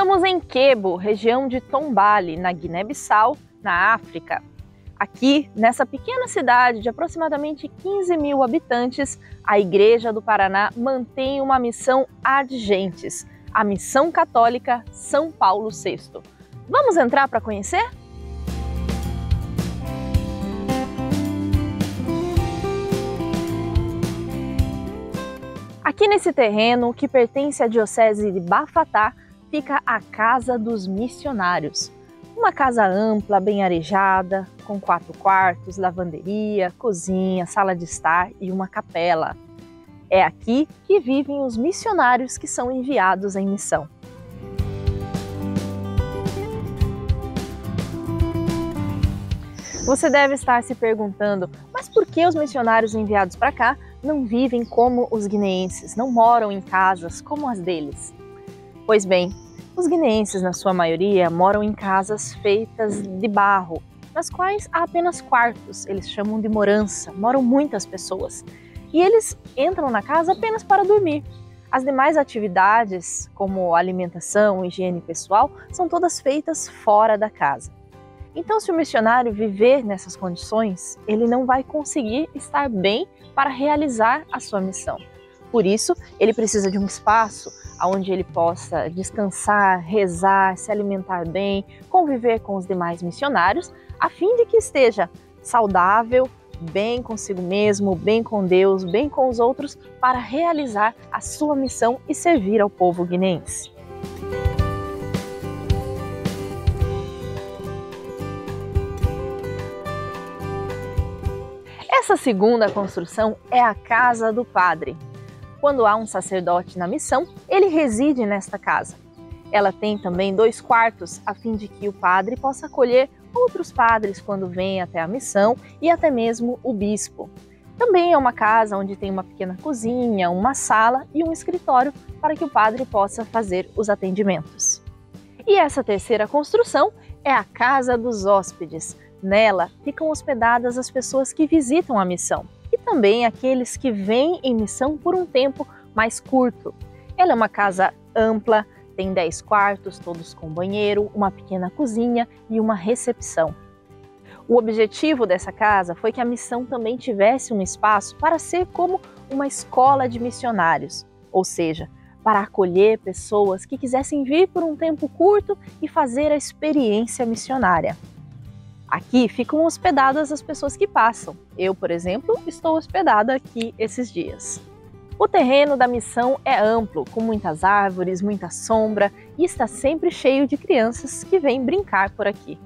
Estamos em Quebo, região de Tombali, na Guiné-Bissau, na África. Aqui, nessa pequena cidade de aproximadamente 15 mil habitantes, a Igreja do Paraná mantém uma missão Argentes, a Missão Católica São Paulo VI. Vamos entrar para conhecer? Aqui nesse terreno, que pertence à Diocese de Bafatá, fica a Casa dos Missionários. Uma casa ampla, bem arejada, com quatro quartos, lavanderia, cozinha, sala de estar e uma capela. É aqui que vivem os missionários que são enviados em missão. Você deve estar se perguntando, mas por que os missionários enviados para cá não vivem como os guineenses, não moram em casas como as deles? Pois bem, os guineenses, na sua maioria, moram em casas feitas de barro, nas quais há apenas quartos, eles chamam de morança, moram muitas pessoas. E eles entram na casa apenas para dormir. As demais atividades, como alimentação, higiene pessoal, são todas feitas fora da casa. Então, se o missionário viver nessas condições, ele não vai conseguir estar bem para realizar a sua missão. Por isso, ele precisa de um espaço onde ele possa descansar, rezar, se alimentar bem, conviver com os demais missionários, a fim de que esteja saudável, bem consigo mesmo, bem com Deus, bem com os outros, para realizar a sua missão e servir ao povo guinense. Essa segunda construção é a casa do padre, quando há um sacerdote na missão, ele reside nesta casa. Ela tem também dois quartos, a fim de que o padre possa acolher outros padres quando vêm até a missão e até mesmo o bispo. Também é uma casa onde tem uma pequena cozinha, uma sala e um escritório para que o padre possa fazer os atendimentos. E essa terceira construção é a Casa dos Hóspedes. Nela ficam hospedadas as pessoas que visitam a missão também aqueles que vêm em missão por um tempo mais curto. Ela é uma casa ampla, tem 10 quartos, todos com banheiro, uma pequena cozinha e uma recepção. O objetivo dessa casa foi que a missão também tivesse um espaço para ser como uma escola de missionários, ou seja, para acolher pessoas que quisessem vir por um tempo curto e fazer a experiência missionária. Aqui ficam hospedadas as pessoas que passam. Eu, por exemplo, estou hospedada aqui esses dias. O terreno da missão é amplo, com muitas árvores, muita sombra e está sempre cheio de crianças que vêm brincar por aqui.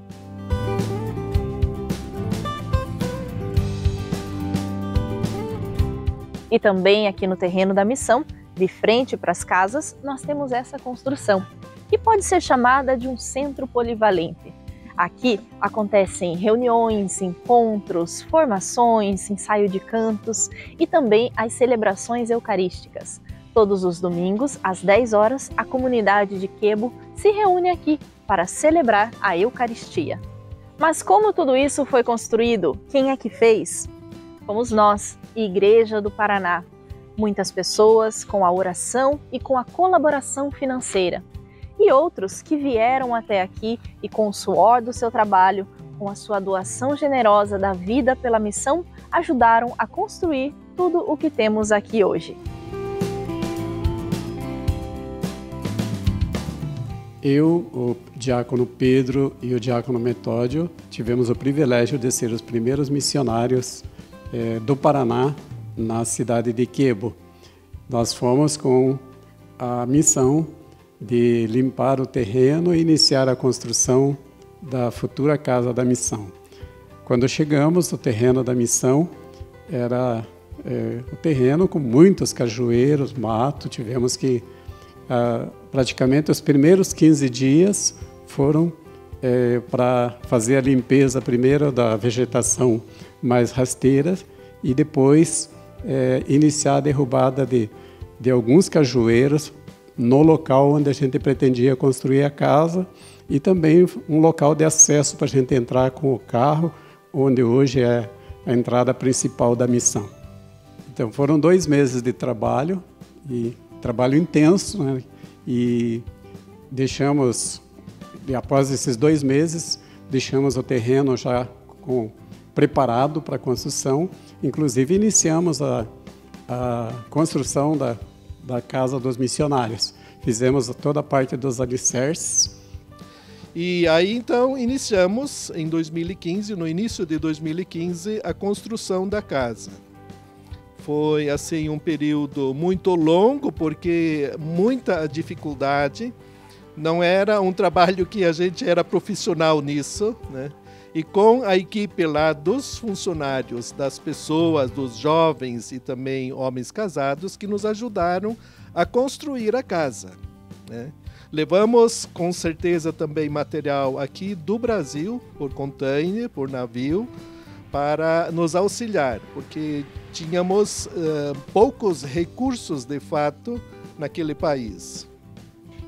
E também aqui no terreno da missão, de frente para as casas, nós temos essa construção, que pode ser chamada de um centro polivalente. Aqui acontecem reuniões, encontros, formações, ensaio de cantos e também as celebrações eucarísticas. Todos os domingos, às 10 horas, a comunidade de Quebo se reúne aqui para celebrar a Eucaristia. Mas como tudo isso foi construído? Quem é que fez? Fomos nós, Igreja do Paraná. Muitas pessoas com a oração e com a colaboração financeira e outros que vieram até aqui e, com o suor do seu trabalho, com a sua doação generosa da vida pela missão, ajudaram a construir tudo o que temos aqui hoje. Eu, o diácono Pedro e o diácono Metódio tivemos o privilégio de ser os primeiros missionários eh, do Paraná na cidade de Quebo. Nós fomos com a missão de limpar o terreno e iniciar a construção da futura casa da missão. Quando chegamos, o terreno da missão era é, o terreno com muitos cajueiros, mato. Tivemos que, ah, praticamente, os primeiros 15 dias foram é, para fazer a limpeza primeiro da vegetação mais rasteira e depois é, iniciar a derrubada de, de alguns cajueiros no local onde a gente pretendia construir a casa e também um local de acesso para a gente entrar com o carro, onde hoje é a entrada principal da missão. Então foram dois meses de trabalho e trabalho intenso, né? E deixamos, após esses dois meses, deixamos o terreno já com, preparado para construção. Inclusive, iniciamos a, a construção da, da Casa dos Missionários. Fizemos toda a parte dos alicerces. E aí então iniciamos em 2015, no início de 2015, a construção da casa. Foi assim um período muito longo porque muita dificuldade. Não era um trabalho que a gente era profissional nisso, né? E com a equipe lá dos funcionários, das pessoas, dos jovens e também homens casados que nos ajudaram a construir a casa. Né? Levamos com certeza também material aqui do Brasil, por container, por navio, para nos auxiliar, porque tínhamos uh, poucos recursos de fato naquele país.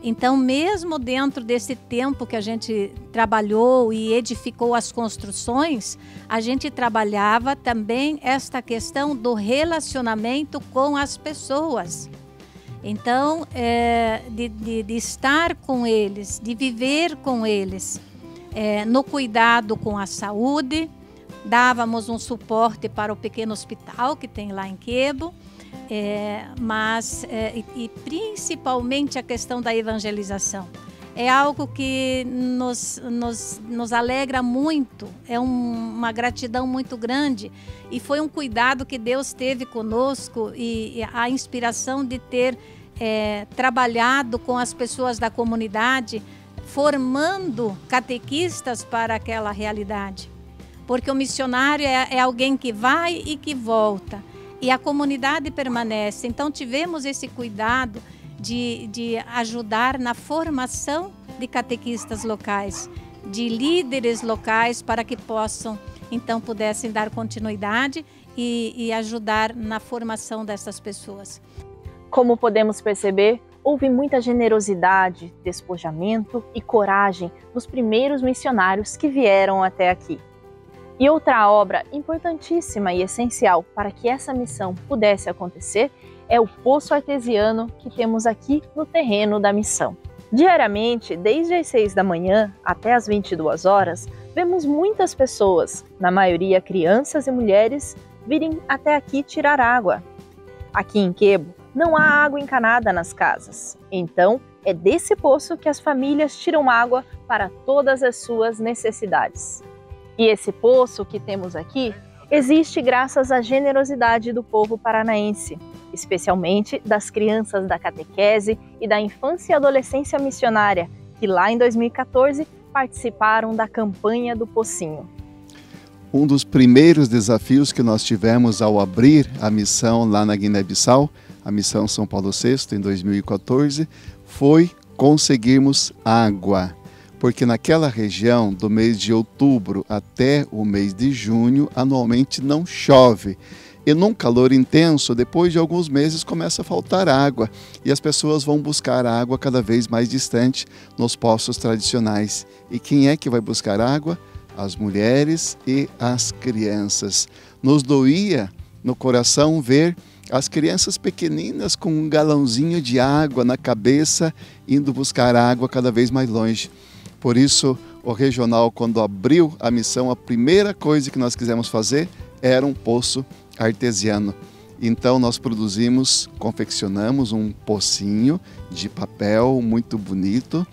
Então, mesmo dentro desse tempo que a gente trabalhou e edificou as construções, a gente trabalhava também esta questão do relacionamento com as pessoas. Então, é, de, de, de, estar com eles, de viver com eles, é, no cuidado com a saúde, dávamos um suporte para o pequeno hospital que tem lá em Quebo, é, mas é, e, principalmente a questão da evangelização. É algo que nos, nos, nos alegra muito, é um, uma gratidão muito grande e foi um cuidado que Deus teve conosco e, e a inspiração de ter é, trabalhado com as pessoas da comunidade, formando catequistas para aquela realidade porque o missionário é, é alguém que vai e que volta, e a comunidade permanece. Então, tivemos esse cuidado de, de ajudar na formação de catequistas locais, de líderes locais, para que possam, então, pudessem dar continuidade e, e ajudar na formação dessas pessoas. Como podemos perceber, houve muita generosidade, despojamento e coragem dos primeiros missionários que vieram até aqui. E outra obra importantíssima e essencial para que essa missão pudesse acontecer é o poço artesiano que temos aqui no terreno da missão. Diariamente, desde as 6 da manhã até as 22 horas, vemos muitas pessoas, na maioria crianças e mulheres, virem até aqui tirar água. Aqui em Quebo, não há água encanada nas casas, então é desse poço que as famílias tiram água para todas as suas necessidades. E esse poço que temos aqui existe graças à generosidade do povo paranaense, especialmente das crianças da catequese e da infância e adolescência missionária, que lá em 2014 participaram da campanha do Pocinho. Um dos primeiros desafios que nós tivemos ao abrir a missão lá na Guiné-Bissau, a missão São Paulo VI em 2014, foi conseguirmos água porque naquela região, do mês de outubro até o mês de junho, anualmente não chove. E num calor intenso, depois de alguns meses começa a faltar água e as pessoas vão buscar água cada vez mais distante nos poços tradicionais. E quem é que vai buscar água? As mulheres e as crianças. Nos doía no coração ver as crianças pequeninas com um galãozinho de água na cabeça indo buscar água cada vez mais longe. Por isso, o regional, quando abriu a missão, a primeira coisa que nós quisemos fazer era um poço artesiano. Então, nós produzimos, confeccionamos um pocinho de papel muito bonito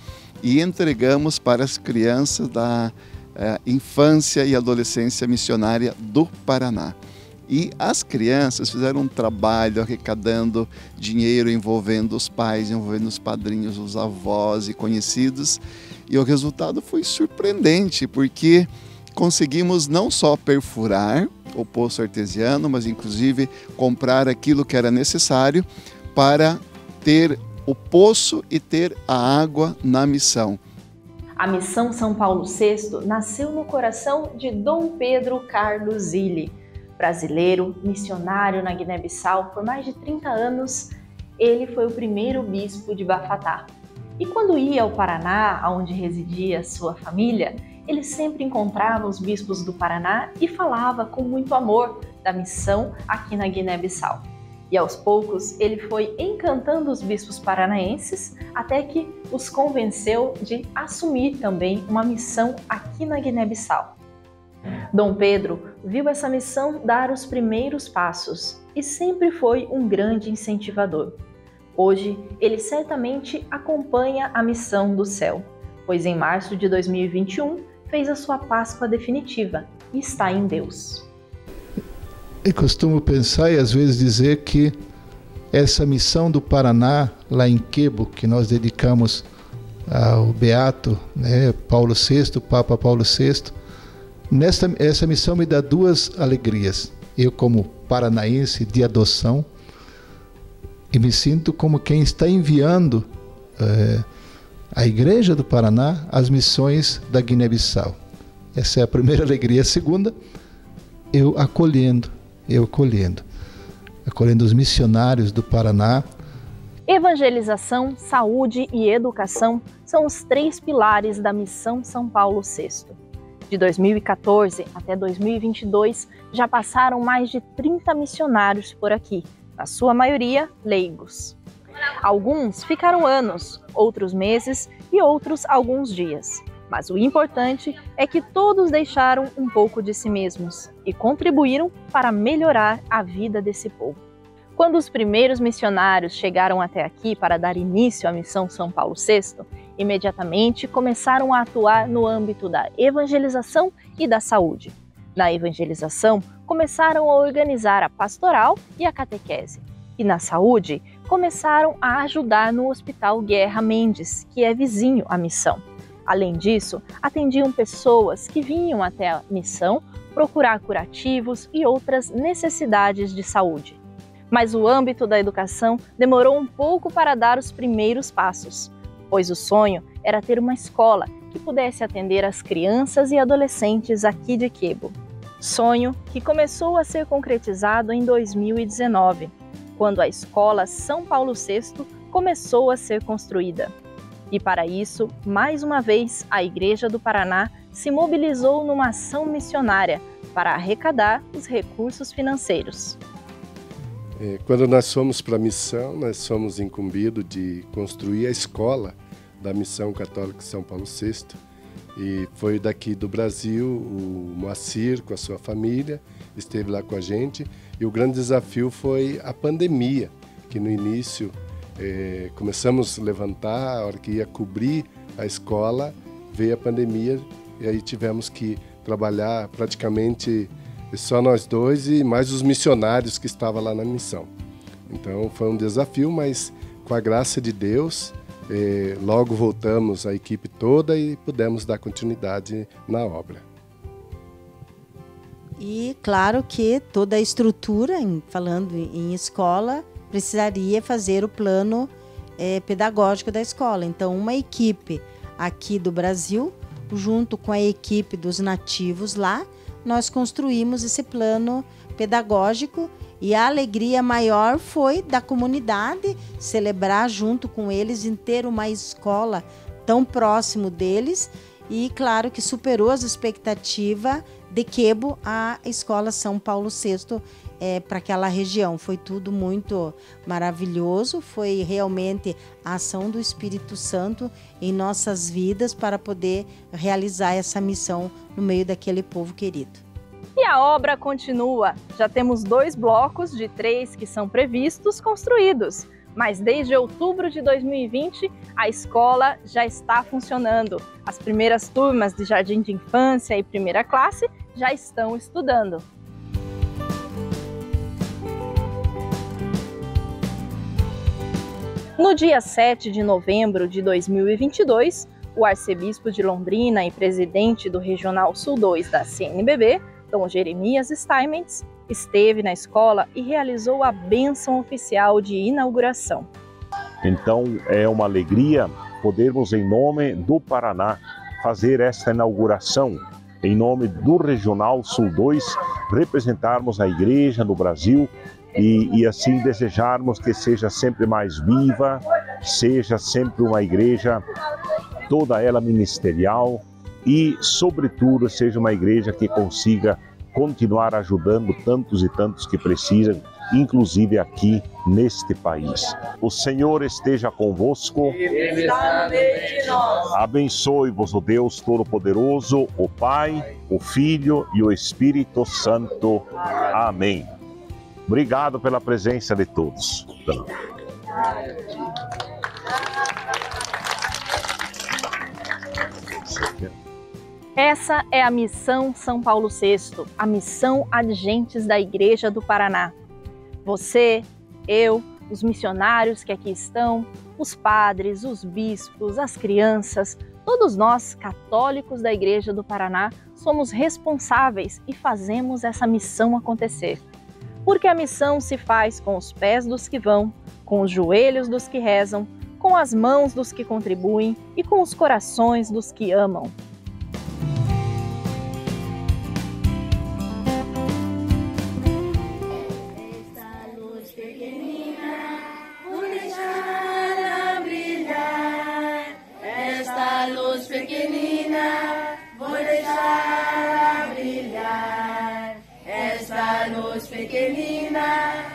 e entregamos para as crianças da é, infância e adolescência missionária do Paraná. E as crianças fizeram um trabalho arrecadando dinheiro envolvendo os pais, envolvendo os padrinhos, os avós e conhecidos. E o resultado foi surpreendente, porque conseguimos não só perfurar o poço artesiano, mas inclusive comprar aquilo que era necessário para ter o poço e ter a água na missão. A missão São Paulo VI nasceu no coração de Dom Pedro Carlos Zilli, brasileiro, missionário na Guiné-Bissau por mais de 30 anos. Ele foi o primeiro bispo de Bafatá. E quando ia ao Paraná, onde residia sua família, ele sempre encontrava os bispos do Paraná e falava com muito amor da missão aqui na Guiné-Bissau. E aos poucos ele foi encantando os bispos paranaenses até que os convenceu de assumir também uma missão aqui na Guiné-Bissau. Dom Pedro viu essa missão dar os primeiros passos e sempre foi um grande incentivador. Hoje, ele certamente acompanha a missão do céu, pois em março de 2021 fez a sua Páscoa definitiva e está em Deus. Eu costumo pensar e às vezes dizer que essa missão do Paraná, lá em Quebo, que nós dedicamos ao Beato né, Paulo VI, Papa Paulo VI, nessa, essa missão me dá duas alegrias. Eu, como paranaense de adoção, e me sinto como quem está enviando é, a Igreja do Paraná às missões da Guiné-Bissau. Essa é a primeira alegria. A segunda, eu acolhendo, eu acolhendo, acolhendo os missionários do Paraná. Evangelização, saúde e educação são os três pilares da missão São Paulo VI. De 2014 até 2022, já passaram mais de 30 missionários por aqui, na sua maioria leigos. Alguns ficaram anos, outros meses e outros alguns dias. Mas o importante é que todos deixaram um pouco de si mesmos e contribuíram para melhorar a vida desse povo. Quando os primeiros missionários chegaram até aqui para dar início à missão São Paulo VI, imediatamente começaram a atuar no âmbito da evangelização e da saúde. Na evangelização, começaram a organizar a pastoral e a catequese. E na saúde, começaram a ajudar no Hospital Guerra Mendes, que é vizinho à missão. Além disso, atendiam pessoas que vinham até a missão procurar curativos e outras necessidades de saúde. Mas o âmbito da educação demorou um pouco para dar os primeiros passos, pois o sonho era ter uma escola que pudesse atender as crianças e adolescentes aqui de Quebo. Sonho que começou a ser concretizado em 2019, quando a escola São Paulo VI começou a ser construída. E para isso, mais uma vez, a Igreja do Paraná se mobilizou numa ação missionária para arrecadar os recursos financeiros. É, quando nós fomos para a missão, nós fomos incumbidos de construir a escola da Missão Católica São Paulo VI. E foi daqui do Brasil o Moacir com a sua família, esteve lá com a gente. E o grande desafio foi a pandemia, que no início é, começamos a levantar, a hora que ia cobrir a escola, veio a pandemia e aí tivemos que trabalhar praticamente só nós dois e mais os missionários que estavam lá na missão. Então foi um desafio, mas com a graça de Deus e logo voltamos a equipe toda e pudemos dar continuidade na obra. E claro que toda a estrutura, falando em escola, precisaria fazer o plano é, pedagógico da escola. Então, uma equipe aqui do Brasil, junto com a equipe dos nativos lá, nós construímos esse plano pedagógico e a alegria maior foi da comunidade celebrar junto com eles em ter uma escola tão próximo deles e claro que superou as expectativas de Quebo a escola São Paulo VI é, para aquela região. Foi tudo muito maravilhoso, foi realmente a ação do Espírito Santo em nossas vidas para poder realizar essa missão no meio daquele povo querido. E a obra continua. Já temos dois blocos de três que são previstos construídos. Mas desde outubro de 2020, a escola já está funcionando. As primeiras turmas de jardim de infância e primeira classe já estão estudando. No dia 7 de novembro de 2022, o arcebispo de Londrina e presidente do Regional Sul 2 da CNBB, Dom Jeremias Steinmetz, esteve na escola e realizou a bênção oficial de inauguração. Então é uma alegria podermos, em nome do Paraná, fazer esta inauguração, em nome do Regional Sul 2, representarmos a Igreja no Brasil e, e, assim desejarmos que seja sempre mais viva, seja sempre uma igreja toda ela ministerial, e, sobretudo, seja uma igreja que consiga continuar ajudando tantos e tantos que precisam inclusive aqui neste país. O Senhor esteja convosco. Está no meio de nós. Abençoe-vos o Deus Todo-Poderoso, o Pai, o Filho e o Espírito Santo. Amém. Obrigado pela presença de todos. Essa é a missão São Paulo VI, a missão Agentes da Igreja do Paraná. Você, eu, os missionários que aqui estão, os padres, os bispos, as crianças, todos nós, católicos da Igreja do Paraná, somos responsáveis e fazemos essa missão acontecer. Porque a missão se faz com os pés dos que vão, com os joelhos dos que rezam, com as mãos dos que contribuem e com os corações dos que amam. Quer que